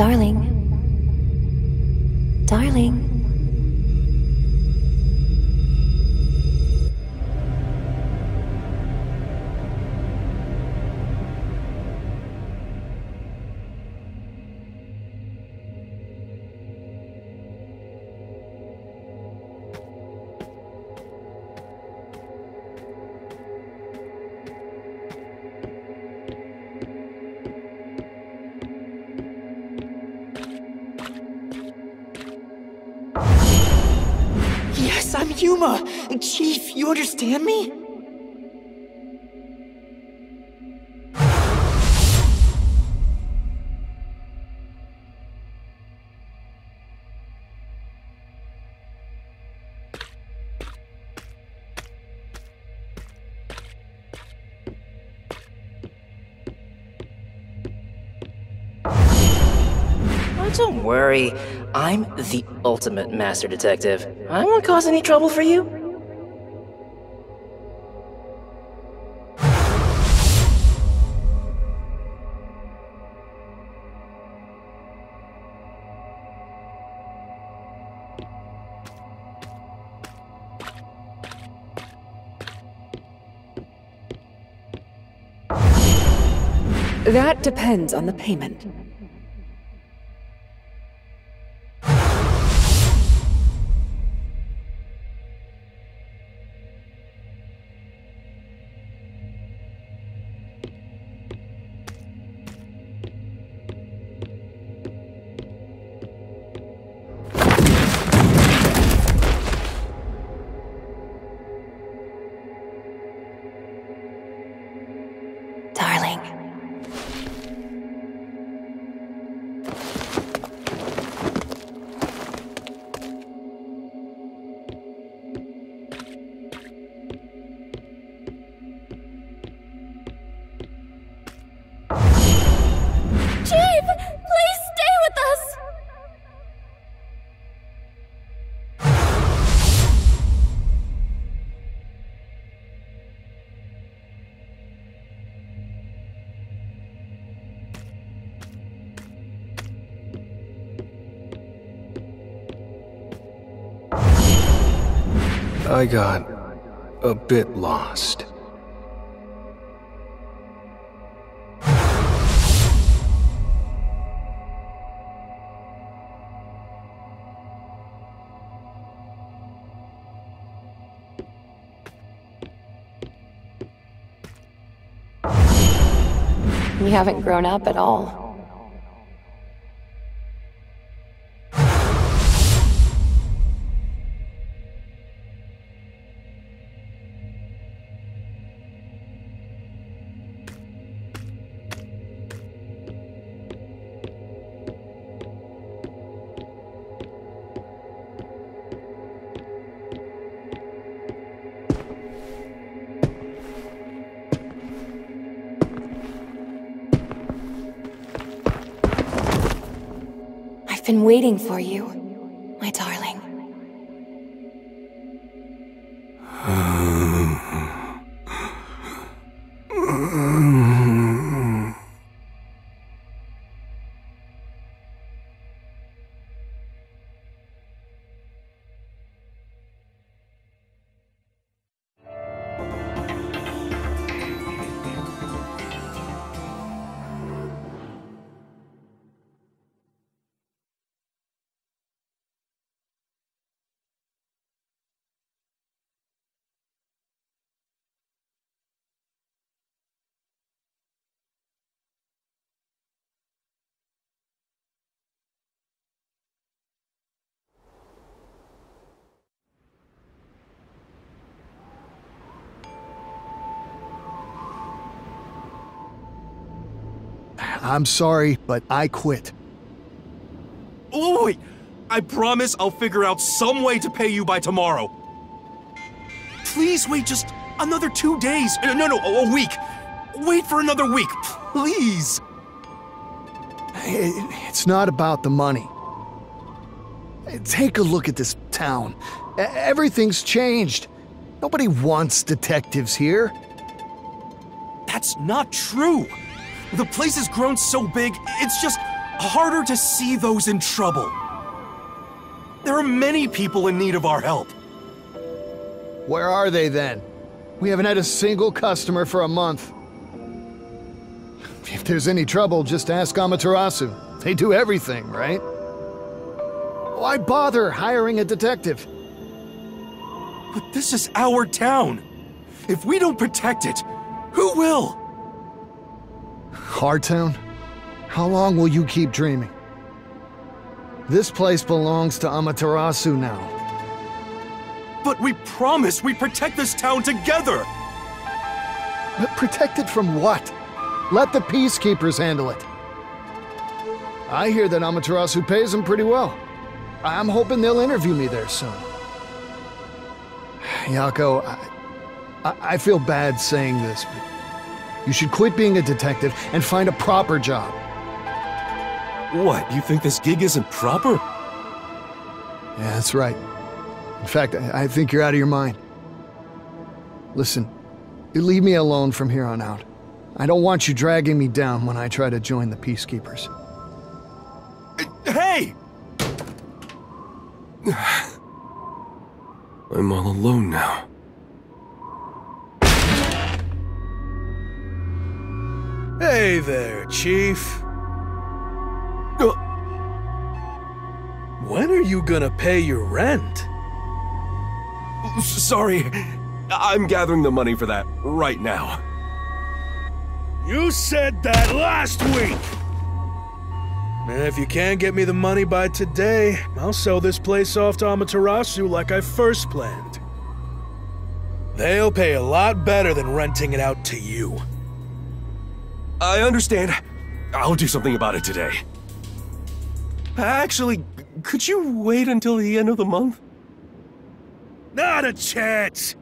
Darling. Darling. Chief, you understand me? Oh, don't worry. I'm the ultimate master detective. I won't cause any trouble for you. That depends on the payment. I got a bit lost. You haven't grown up at all. I've been waiting for you, my darling. I'm sorry, but I quit. Oh, wait! I promise I'll figure out some way to pay you by tomorrow. Please wait just another two days. Uh, No, no, a week. Wait for another week, please. It- It's not about the money. Take a look at this town. Everything's changed. Nobody wants detectives here. That's not true. The place has grown so big, it's just harder to see those in trouble. There are many people in need of our help. Where are they then? We haven't had a single customer for a month. If there's any trouble, just ask Amaterasu. They do everything, right? Why bother hiring a detective? But this is our town. If we don't protect it, who will? Our town? How long will you keep dreaming? This place belongs to Amaterasu now. But we promise we'd protect this town together! But protect it from what? Let the peacekeepers handle it. I hear that Amaterasu pays them pretty well. I'm hoping they'll interview me there soon. Yakou, I, I, I feel bad saying this, but you should quit being a detective and find a proper job. What, you think this gig isn't proper? Yeah, that's right. In fact, I, I think you're out of your mind. Listen, you leave me alone from here on out. I don't want you dragging me down when I try to join the Peacekeepers. Uh, hey! I'm all alone now. Hey there, Chief. Uh, When are you gonna pay your rent? Sorry, I'm gathering the money for that right now. You said that last week! And if you can't get me the money by today, I'll sell this place off to Amaterasu like I first planned. They'll pay a lot better than renting it out to you. I understand. I'll do something about it today. Actually, could you wait until the end of the month? Not a chance!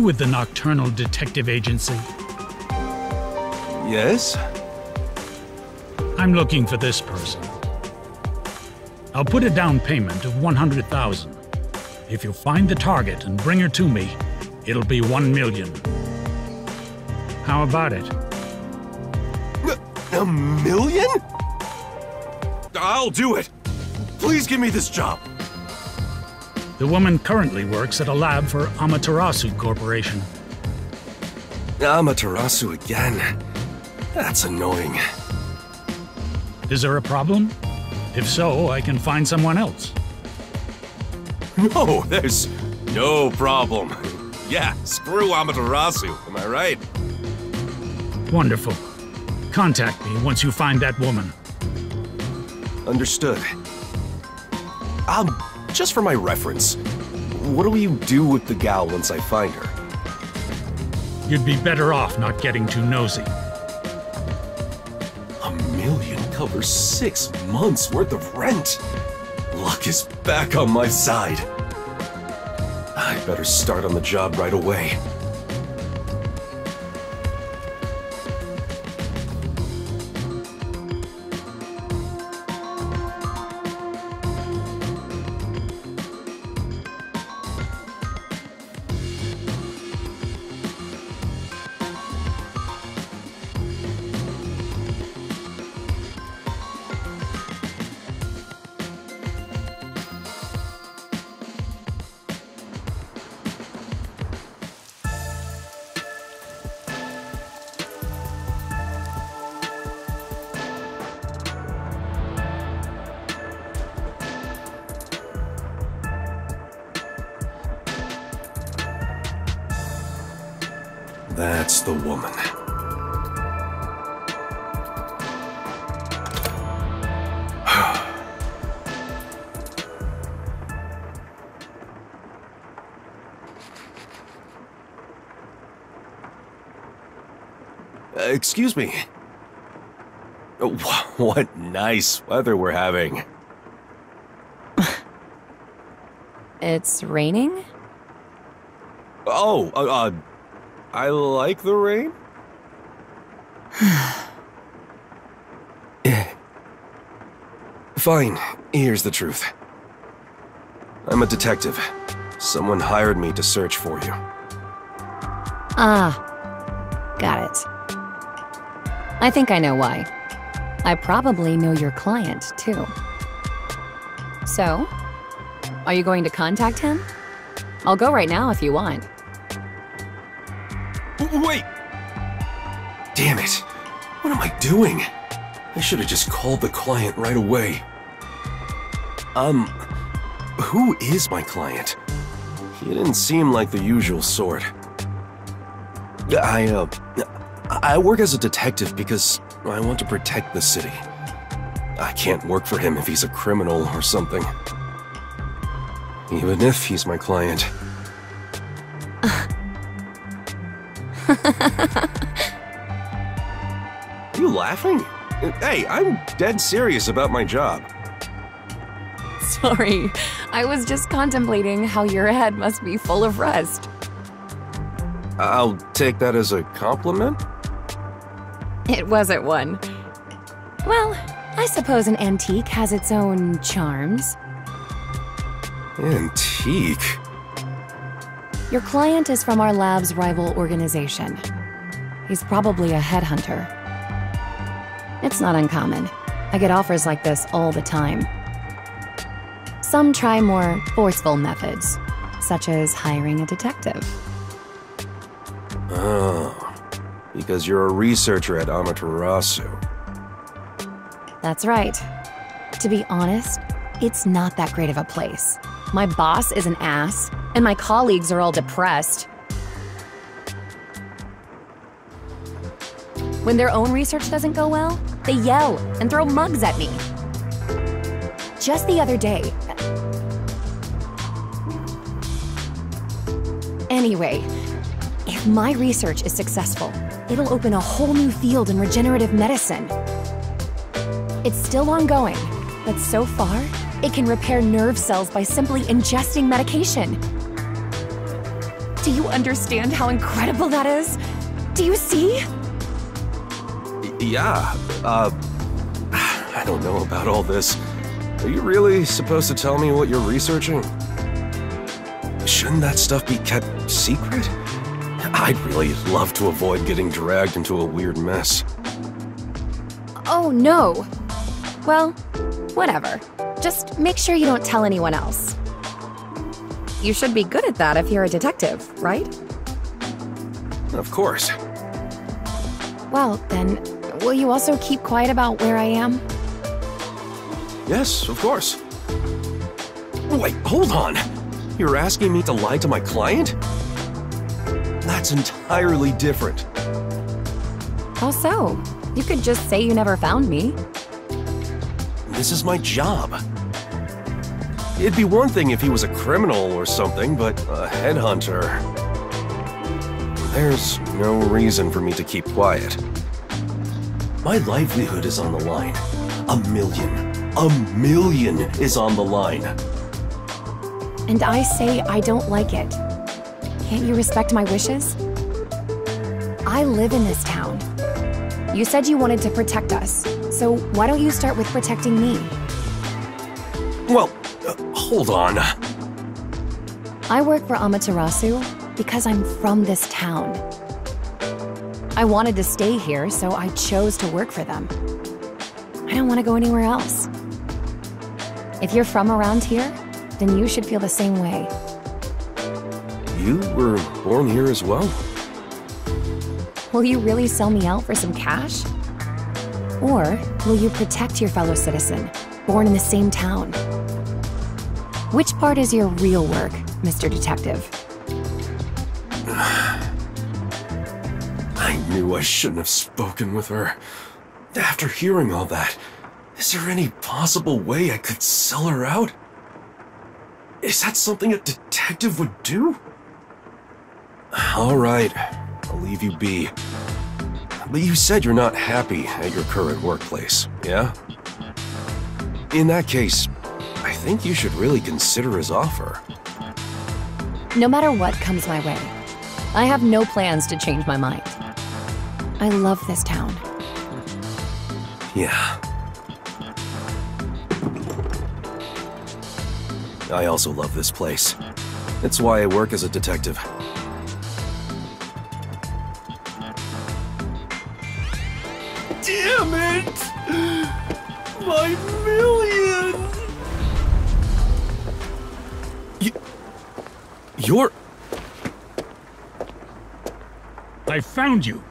You with the Nocturnal Detective Agency? Yes? I'm looking for this person. I'll put a down payment of 100,000. If you find the target and bring her to me, it'll be 1 million. How about it? A million? I'll do it! Please give me this job! The woman currently works at a lab for Amaterasu Corporation. Amaterasu again. That's annoying. Is there a problem? If so, I can find someone else. No, there's no problem. Yeah, screw Amaterasu, am I right? Wonderful. Contact me once you find that woman. Understood. Um, just for my reference, what do you do with the gal once I find her? You'd be better off not getting too nosy. A million covers six months worth of rent. Luck is back on my side. I better start on the job right away. The woman. Uh, Excuse me. What nice weather we're having. It's raining? Oh, uh, uh I like the rain? Fine, here's the truth. I'm a detective. Someone hired me to search for you. Ah, got it. I think I know why. I probably know your client, too. So, are you going to contact him? I'll go right now if you want. Wait! Damn it! What am I doing? I should have just called the client right away. Um, who is my client? He didn't seem like the usual sort. I, uh, I work as a detective because I want to protect the city. I can't work for him if he's a criminal or something. Even if he's my client. you laughing? Hey, I'm dead serious about my job. Sorry, I was just contemplating how your head must be full of rust. I'll take that as a compliment? It wasn't one. Well, I suppose an antique has its own charms. Antique? Your client is from our lab's rival organization. He's probably a headhunter. It's not uncommon. I get offers like this all the time. Some try more forceful methods, such as hiring a detective. Oh, because you're a researcher at Amaterasu. That's right. To be honest, it's not that great of a place. My boss is an ass, and my colleagues are all depressed. When their own research doesn't go well, they yell and throw mugs at me. Just the other day. Anyway, if my research is successful, it'll open a whole new field in regenerative medicine. It's still ongoing, but so far, it can repair nerve cells by simply ingesting medication. Do you understand how incredible that is? Do you see? Yeah, uh, I don't know about all this. Are you really supposed to tell me what you're researching? Shouldn't that stuff be kept secret? I'd really love to avoid getting dragged into a weird mess. Oh, no. Well, whatever. Just make sure you don't tell anyone else. You should be good at that if you're a detective, right? Of course. Well, then, will you also keep quiet about where I am? Yes, of course. Wait, hold on! You're asking me to lie to my client? That's entirely different. How so? You could just say you never found me. This is my job. It'd be one thing if he was a criminal or something, but a headhunter... There's no reason for me to keep quiet. My livelihood is on the line. A million, a million is on the line. And I say I don't like it. Can't you respect my wishes? I live in this town. You said you wanted to protect us, so why don't you start with protecting me? Well, hold on. I work for Amaterasu because I'm from this town. I wanted to stay here, so I chose to work for them. I don't want to go anywhere else. If you're from around here, then you should feel the same way. You were born here as well? Will you really sell me out for some cash? Or will you protect your fellow citizen, born in the same town? Which part is your real work, Mr. Detective? I knew I shouldn't have spoken with her. After hearing all that, is there any possible way I could sell her out? Is that something a detective would do? All right, I'll leave you be. But you said you're not happy at your current workplace, yeah? In that case, think you should really consider his offer. No matter what comes my way, I have no plans to change my mind. I love this town. Yeah. I also love this place. It's why I work as a detective. Damn it! My million! You're... I found you.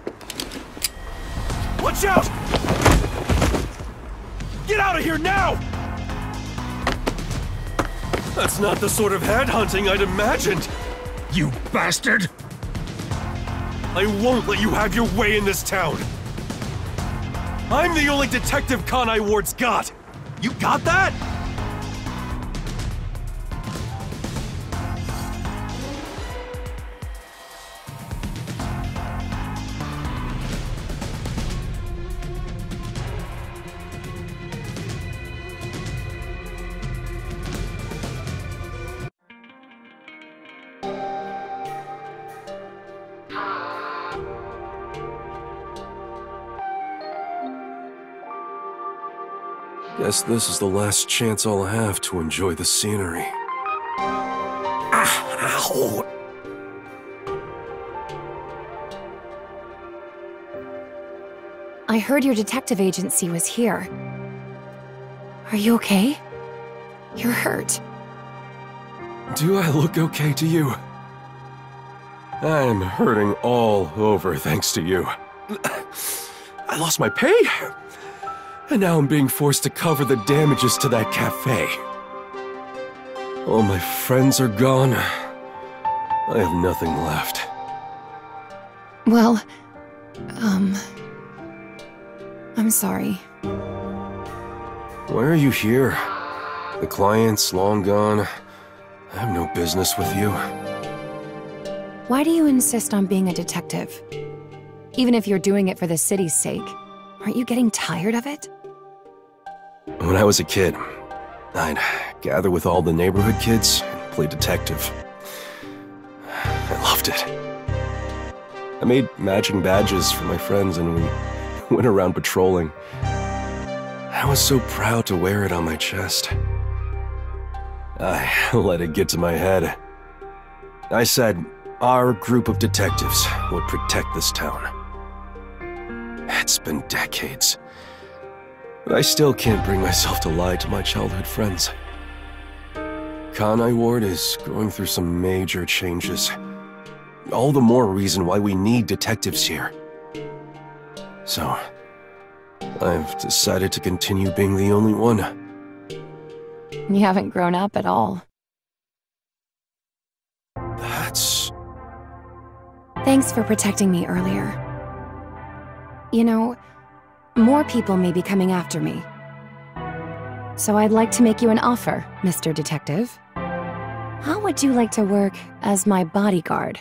Watch out! Get out of here now! That's not the sort of headhunting I'd imagined. You bastard! I won't let you have your way in this town. I'm the only detective Kanai Ward's got. You got that? Guess this is the last chance I'll have to enjoy the scenery. Ah, ow! I heard your detective agency was here. Are you okay? You're hurt. Do I look okay to you? I'm hurting all over thanks to you. I lost my pay, and now I'm being forced to cover the damages to that cafe. All my friends are gone. I have nothing left. Well, um... I'm sorry. Why are you here? The client's long gone. I have no business with you. Why do you insist on being a detective? Even if you're doing it for the city's sake, aren't you getting tired of it? When I was a kid, I'd gather with all the neighborhood kids and play detective. I loved it. I made matching badges for my friends and we went around patrolling. I was so proud to wear it on my chest. I let it get to my head. I said our group of detectives would protect this town. It's been decades. But I still can't bring myself to lie to my childhood friends. Kanai Ward is going through some major changes. All the more reason why we need detectives here. So, I've decided to continue being the only one. You haven't grown up at all. That's... Thanks for protecting me earlier. You know, more people may be coming after me. So I'd like to make you an offer, Mr. Detective. How would you like to work as my bodyguard?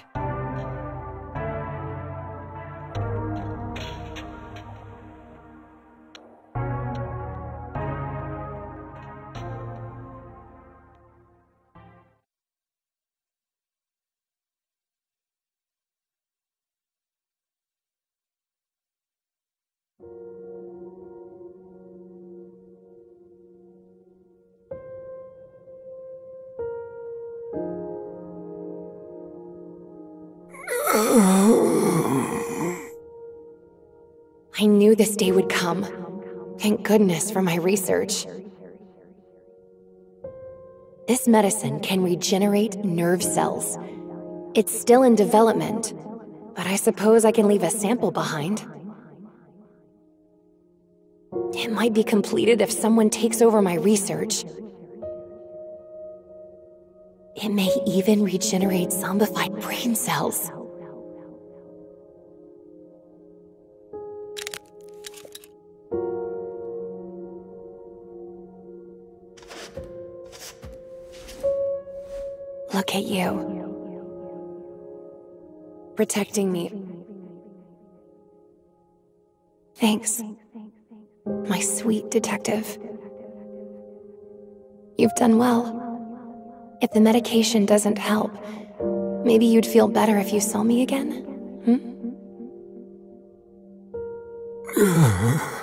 Knew this day would come. Thank goodness for my research. This medicine can regenerate nerve cells. It's still in development, but I suppose I can leave a sample behind. It might be completed if someone takes over my research. It may even regenerate zombified brain cells. Look at you. Protecting me. Thanks, my sweet detective. You've done well. If the medication doesn't help, Maybe you'd feel better if you saw me again? Hmm?